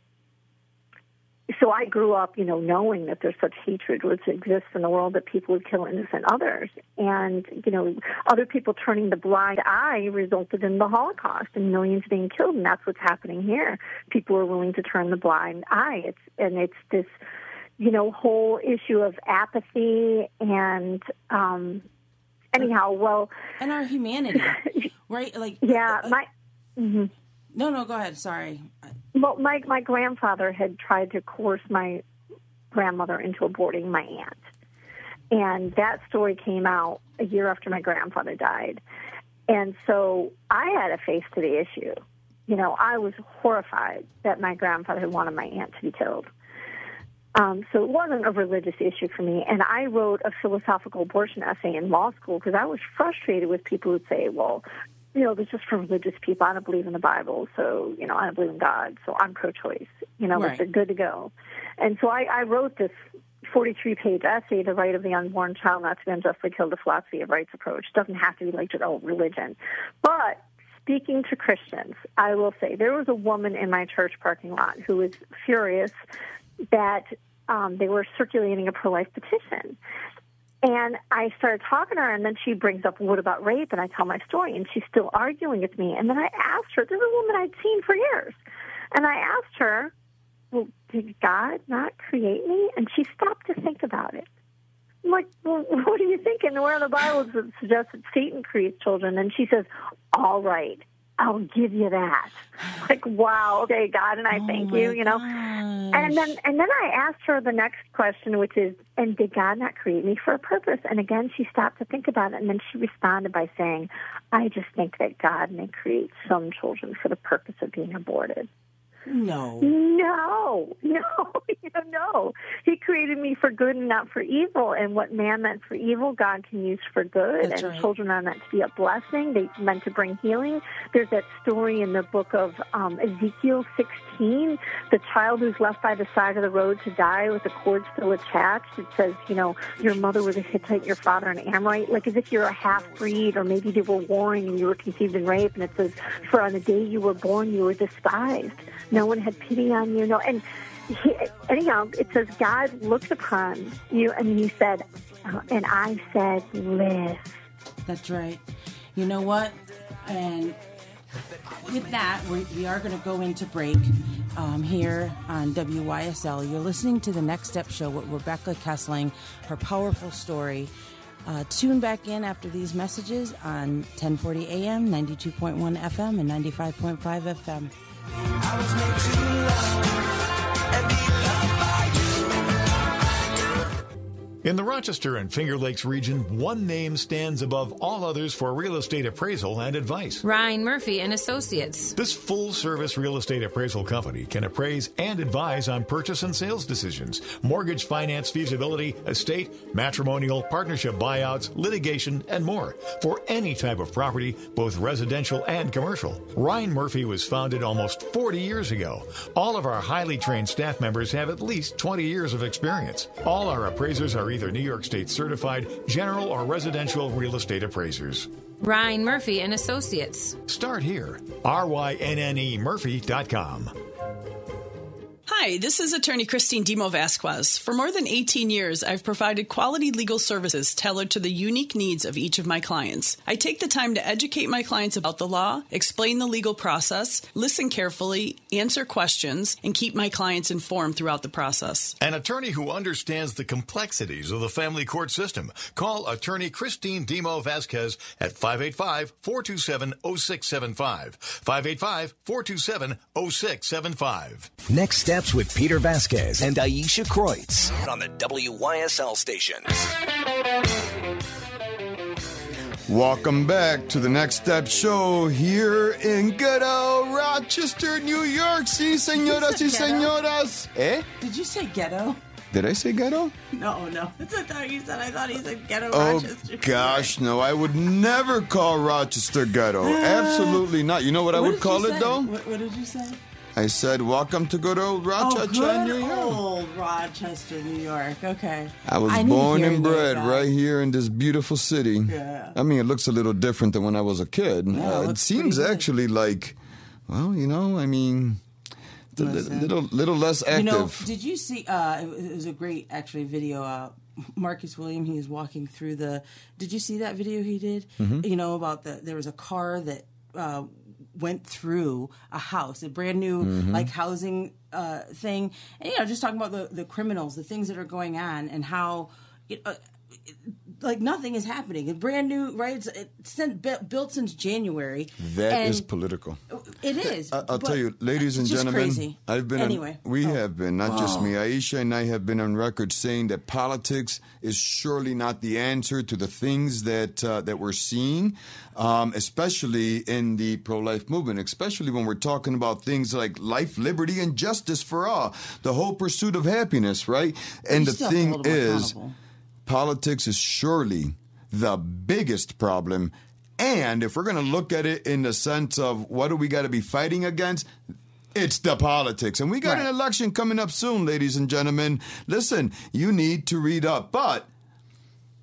so I grew up, you know, knowing that there's such hatred which exists in the world that people would kill innocent others. And, you know, other people turning the blind eye resulted in the Holocaust and millions being killed. And that's what's happening here. People are willing to turn the blind eye. It's, and it's this, you know, whole issue of apathy and, um, anyhow, well, and our humanity right like yeah, my, mhm. No no go ahead. Sorry. Well, my my grandfather had tried to coerce my grandmother into aborting my aunt, and that story came out a year after my grandfather died, and so I had to face to the issue. You know, I was horrified that my grandfather had wanted my aunt to be killed. Um, so it wasn't a religious issue for me, and I wrote a philosophical abortion essay in law school because I was frustrated with people who'd say, "Well, you know, this is for religious people. I don't believe in the Bible, so you know, I don't believe in God, so I'm pro-choice. You know, Right. but they're good to go." And so I, I wrote this 43-page essay, "The Right of the Unborn Child Not to Be Unjustly Killed: A Philosophy of Rights Approach." doesn't have to be linked to oh, religion, but speaking to Christians, I will say there was a woman in my church parking lot who was furious that um, they were circulating a pro-life petition. And I started talking to her, and then she brings up, "What about rape?" And I tell my story, and she's still arguing with me. And then I asked her, "This is a woman I'd seen for years," and I asked her, "Well, did God not create me?" And she stopped to think about it. I'm like, well, what are you thinking? Where in the Bible does it suggest that Satan creates children? And she says, all right, I'll give you that. Like, wow, okay, God, and I oh thank you, you know. And then, and then I asked her the next question, which is, and did God not create me for a purpose? And again, she stopped to think about it, and then she responded by saying, I just think that God may create some children for the purpose of being aborted. No. No, no, you know, no. He created me for good and not for evil. And what man meant for evil, God can use for good. That's and right. children are meant to be a blessing. They meant to bring healing. There's that story in the book of um, Ezekiel 16, the child who's left by the side of the road to die with the cord still attached. It says, you know, your mother was a Hittite, your father an Amorite, like as if you're a half breed, or maybe they were warring and you were conceived in rape. And it says, for on the day you were born, you were despised. No one had pity on you. No, and he, anyhow, it says God looked upon you and He said, uh, and I said, live. That's right. You know what? And with that, we, we are going to go into break um, here on WYSL. You're listening to the Next Step Show with Rebecca Kiessling, her powerful story. Uh, tune back in after these messages on 1040 AM, 92.1 FM, and 95.5 FM. I was made to love. And be In the Rochester and Finger Lakes region, one name stands above all others for real estate appraisal and advice. Rynne Murphy and Associates. This full service real estate appraisal company can appraise and advise on purchase and sales decisions, mortgage finance feasibility, estate, matrimonial, partnership buyouts, litigation, and more for any type of property, both residential and commercial. Rynne Murphy was founded almost 40 years ago. All of our highly trained staff members have at least 20 years of experience. All our appraisers are either New York State certified general or residential real estate appraisers. Rynne Murphy and Associates. Start here. R-Y-N-N-E Murphy.com. Hi, this is attorney Christine Demo Vasquez. For more than 18 years, I've provided quality legal services tailored to the unique needs of each of my clients. I take the time to educate my clients about the law, explain the legal process, listen carefully, answer questions, and keep my clients informed throughout the process. An attorney who understands the complexities of the family court system. Call attorney Christine Demo Vasquez at 585 427 0675. 585 427 0675. Next Steps with Peter Vasquez and Aisha Kreutz on the WYSL stations. Welcome back to the Next Step Show here in good old Rochester, New York. Sí, señoras y señoras. Eh? Did you say ghetto? Did I say ghetto? No, no. That's what I thought you said. I thought he said ghetto Oh, Rochester. gosh, no. I would never call Rochester ghetto. Absolutely not. You know what I would call it, say? though? What, what did you say? I said, welcome to good old Oh, Rochester, good New York. old Rochester, New York. Okay. I was need born and bred right here in this beautiful city. Yeah. I mean, it looks a little different than when I was a kid. Yeah, it Uh, it looks seems actually like, well, you know, I mean, a li- Listen. little, little less active. You know, did you see? Uh, it, was- it was a great actually video. Uh, Marcus William, he was walking through the. Did you see that video he did? Mm-hmm. You know about the there was a car that uh, went through a house, a brand new Mm-hmm. like housing uh, thing, and you know just talking about the the criminals, the things that are going on, and how. It, uh, like nothing is happening. It's brand new, right? It's, it's since, built, since January. That is political. It is. I- I'll tell you, ladies and gentlemen, crazy. I've been. on- anyway. we Oh. have been, not just me. Aisha and I have been on record saying that politics is surely not the answer to the things that uh, that we're seeing, um, especially in the pro-life movement. Especially when we're talking about things like life, liberty, and justice for all. The whole pursuit of happiness, right? And the still have to thing is accountable. Politics is surely the biggest problem. And if we're going to look at it in the sense of what do we got to be fighting against, it's the politics. And we got an election coming up soon, ladies and gentlemen. Listen, you need to read up. But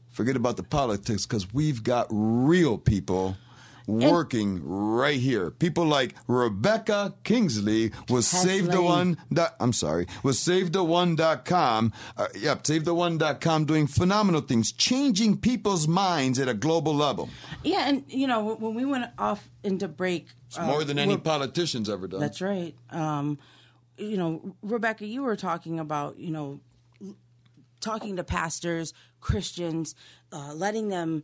forget about the politics because we've got real people working right here. People like Rebecca Kiessling was Save the. One. Dot, I'm sorry, was SaveTheOne.com. Uh, yep, SaveTheOne.com doing phenomenal things, changing people's minds at a global level. Yeah, and you know when we went off into break, It's more than any politician's ever done. That's right. Um, you know, Rebecca, you were talking about, you know, talking to pastors, Christians, uh, letting them,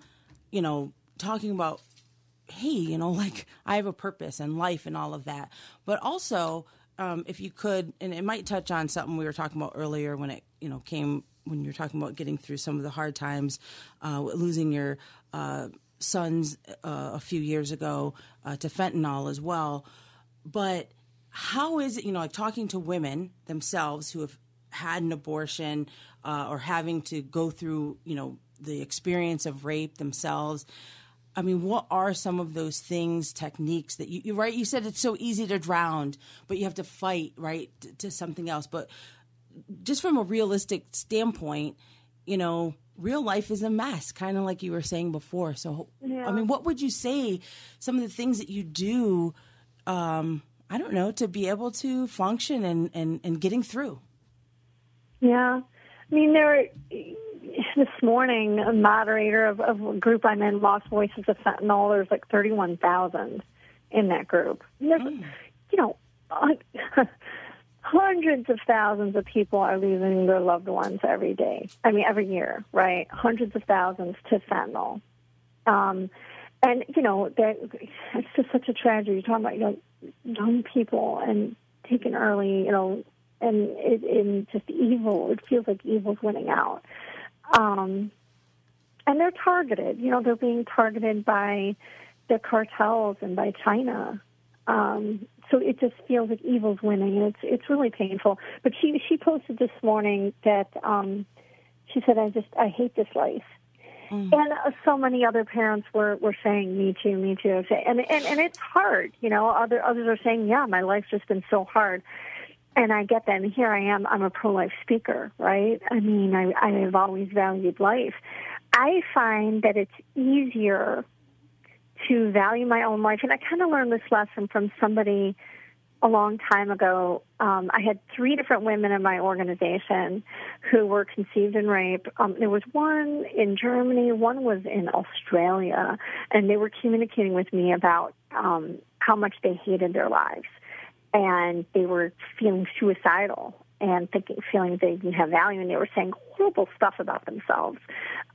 you know, talking about, hey, you know, like I have a purpose and life and all of that. But also, um, if you could, and it might touch on something we were talking about earlier when it, you know, came when you're talking about getting through some of the hard times, uh, losing your uh, sons uh, a few years ago uh, to fentanyl as well. But how is it, you know, like talking to women themselves who have had an abortion uh, or having to go through, you know, the experience of rape themselves? I mean, what are some of those things, techniques that you, you right? You said it's so easy to drown, but you have to fight, right, to, to something else. But just from a realistic standpoint, you know, real life is a mess, kind of like you were saying before. So, I mean, what would you say some of the things that you do, um, I don't know, to be able to function and, and, and getting through? Yeah. I mean, there, this morning, a moderator of, of a group I'm in, Lost Voices of Fentanyl, there's like 31,000 in that group. And There's, you know, hundreds of thousands of people are losing their loved ones every day. I mean, every year, right? Hundreds of thousands to fentanyl. Um, and, you know, that it's just such a tragedy. You're talking about, you know, young people and taken early, you know, and it, and just evil. It feels like evil's winning out. Um, and they're targeted. You know, they're being targeted by the cartels and by China. Um, so it just feels like evil's winning, and it's it's really painful. But she she posted this morning that um, she said, "I just I hate this life." And uh, so many other parents were, were saying, "Me too, me too," and and and it's hard, you know. Other others are saying, "Yeah, my life's just been so hard," and I get that. And here I am. I'm a pro life speaker, right? I mean, I I have always valued life. I find that it's easier to value my own life, and I kind of learned this lesson from somebody a long time ago. Um, I had three different women in my organization who were conceived in rape. Um, there was one in Germany, one was in Australia, and they were communicating with me about um, how much they hated their lives, and they were feeling suicidal and thinking, feeling they didn't have value, and they were saying horrible stuff about themselves,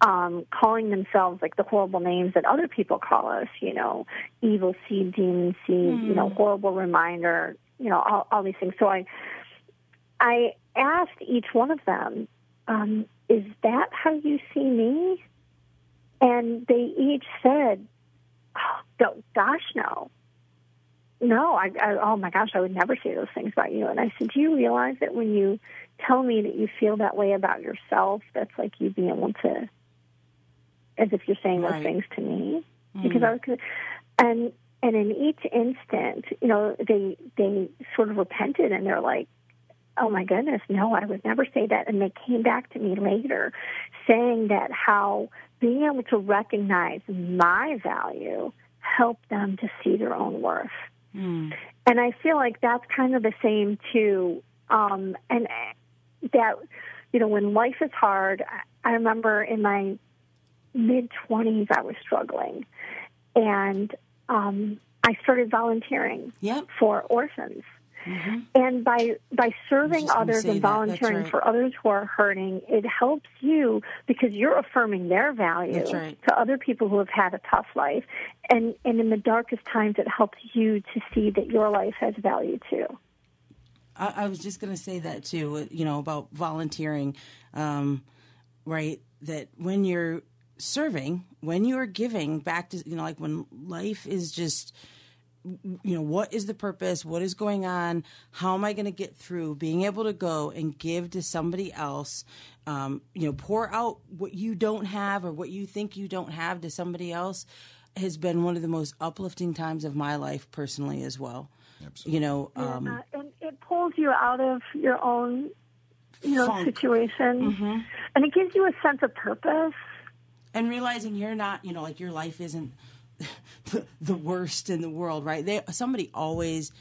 um, calling themselves like the horrible names that other people call us, you know, evil seed, demon seed, you know, horrible reminder, you know, all, all these things. So I, I asked each one of them, um, "Is that how you see me?" And they each said, oh, "Gosh, no." No, I, I, oh my gosh, I would never say those things about you. And I said, do you realize that when you tell me that you feel that way about yourself, that's like you being able to, as if you're saying Right. those things to me? Mm. Because I was, and and in each instant, you know, they they sort of repented and they're like, oh my goodness, no, I would never say that. And they came back to me later saying that how being able to recognize my value helped them to see their own worth. And I feel like that's kind of the same too. Um, and that, you know, when life is hard, I- I remember in my mid 20s, I was struggling. And um, I started volunteering Yep. for orphans. And by by serving others and volunteering right. for others who are hurting, it helps you because you're affirming their value right. to other people who have had a tough life. And and in the darkest times, it helps you to see that your life has value too. I, I was just going to say that too, you know, about volunteering, um, right? That when you're serving, when you're giving back to, you know, like when life is just, you know, what is the purpose? What is going on? How am I going to get through? Being able to go and give to somebody else, um, you know, pour out what you don't have or what you think you don't have to somebody else has been one of the most uplifting times of my life personally as well. You know, um, and, uh, and it pulls you out of your own, you know, Funk. situation, and it gives you a sense of purpose. and realizing you're not, you know, like your life isn't the worst in the world, right? They somebody always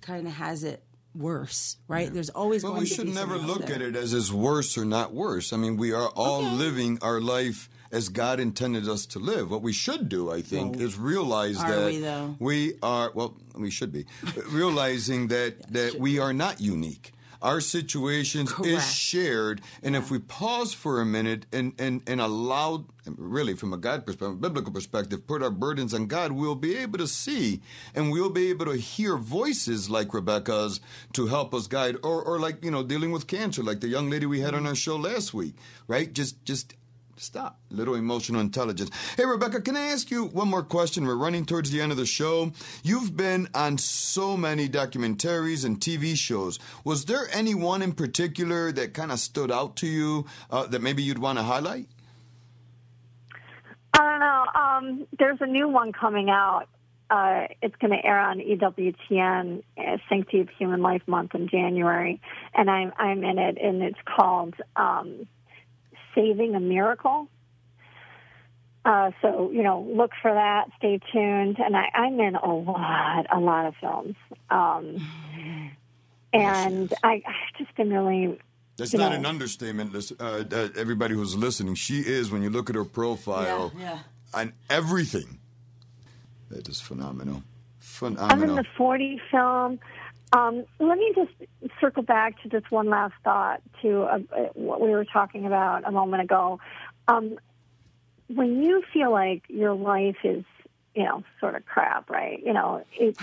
kind of has it worse, right? There's always But going we should be never look at it as is worse or not worse. I mean, we are all living our life as God intended us to live. What we should do, I think, is realize that we, though? we are well, we should be realizing that that we are not unique. Our situations is shared, and if we pause for a minute and, and, and allow, really from a God perspective, biblical perspective, put our burdens on God, we'll be able to see and we'll be able to hear voices like Rebecca's to help us guide, or, or like, you know, dealing with cancer, like the young lady we had on mm-hmm. our show last week, right? Just, just Stop. Little emotional intelligence. Hey, Rebecca, can I ask you one more question? We're running towards the end of the show. You've been on so many documentaries and TV shows. Was there any one in particular that kind of stood out to you uh, that maybe you'd want to highlight? I don't know. Um, there's a new one coming out. Uh, it's going to air on EWTN, uh, Sanctity of Human Life Month in January, and I'm I'm in it, and it's called um, Saving a Miracle. Uh, so you know, look for that. Stay tuned. And I, I'm in a lot, a lot of films, um, and I, I just am really That's You not know. an understatement. Lis- Uh, uh, everybody who's listening, she is, when you look at her profile, Yeah, yeah. on everything, that is phenomenal. Phenomenal. I'm in the 40 film. Um, let me just circle back to just one last thought to uh, what we were talking about a moment ago. Um, when you feel like your life is, you know, sort of crap, right? You know, it,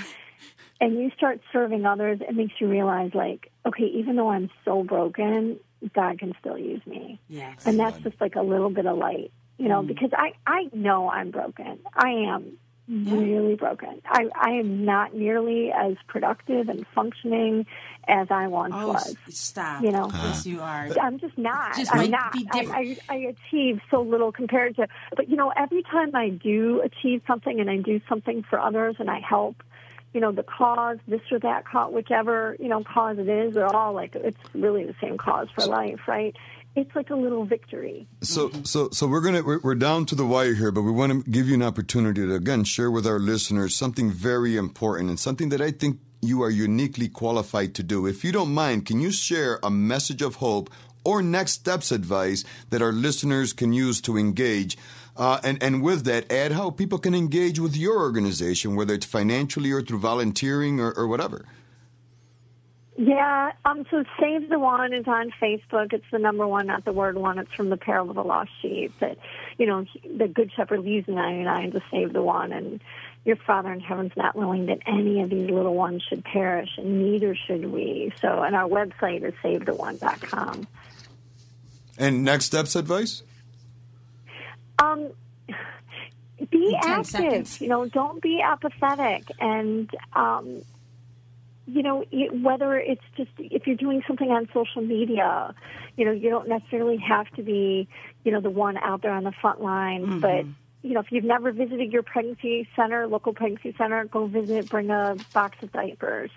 and you start serving others, it makes you realize, like, okay, even though I'm so broken, God can still use me. Yes. And that's just like a little bit of light, you know, because I, I know I'm broken. I am Mm-hmm. really broken. I, I am not nearly as productive and functioning as I once Oh, was. stop. You know. Yes, you are. I'm just not. Just I'm not. I. I, I achieve so little compared to, but you know, every time I do achieve something and I do something for others and I help, you know, the cause, this or that cause, whichever you know cause it is, they're all like it's really the same cause for life, right? It's like a little victory. So, so, so we're gonna we're, we're down to the wire here, but we want to give you an opportunity to again share with our listeners something very important and something that I think you are uniquely qualified to do. If you don't mind, can you share a message of hope or next steps advice that our listeners can use to engage? Uh, and, and with that, add how people can engage with your organization, whether it's financially or through volunteering or, or whatever. Yeah, um, so Save the One is on Facebook. It's the number one, not the word one. It's from the parable of the lost sheep. That, you know, the good shepherd leaves the 99 to save the one. And your Father in heaven's not willing that any of these little ones should perish, and neither should we. So, and our website is savetheone.com. And next steps advice? Um, be active. seconds. You know, don't be apathetic. And, um, you know, it- whether it's just if you're doing something on social media, you know, you don't necessarily have to be, you know, the one out there on the front line. But, you know, if you've never visited your pregnancy center, local pregnancy center, go visit, bring a box of diapers,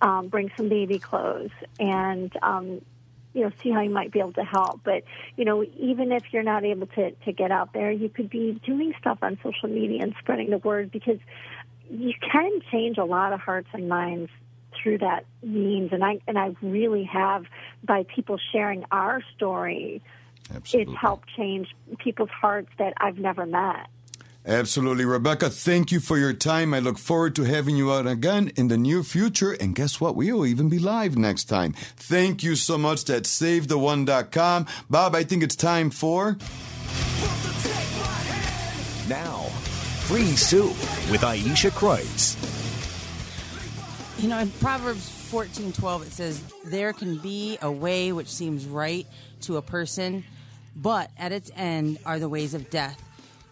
um, bring some baby clothes, and, um, you know, see how you might be able to help. But, you know, even if you're not able to, to get out there, you could be doing stuff on social media and spreading the word because you can change a lot of hearts and minds through that means. And I, and I really have by people sharing our story, Absolutely. it's helped change people's hearts that I've never met. Absolutely. Rebecca, thank you for your time. I look forward to having you out again in the near future. And guess what? We'll even be live next time. Thank you so much. That's SaveTheOne.com. Bob, I think it's time for. Now, Free Soup with Aisha Kreutz. You know, in Proverbs fourteen twelve, it says, There can be a way which seems right to a person, but at its end are the ways of death.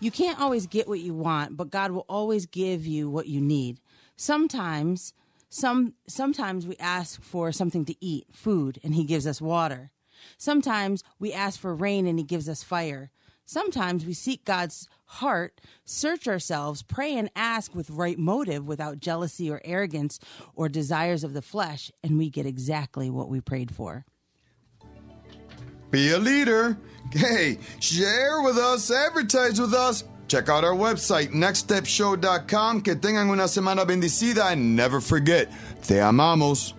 You can't always get what you want, but God will always give you what you need. Sometimes, some sometimes we ask for something to eat, food, and he gives us water. Sometimes we ask for rain and he gives us fire. Sometimes we seek God's heart, search ourselves, pray and ask with right motive without jealousy or arrogance or desires of the flesh, and we get exactly what we prayed for. Be a leader. Hey, share with us, advertise with us. Check out our website, nextstepshow.com. Que tengan una semana bendecida and never forget, te amamos.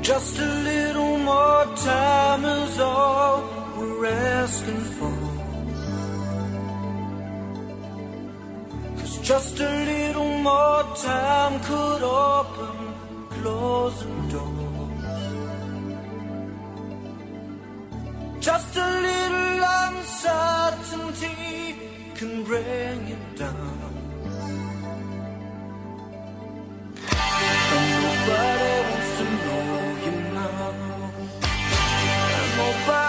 Just a little more time is all we're asking for. Just a little more time could open closing doors. Just a little uncertainty can bring you down. And nobody wants to know you now. And nobody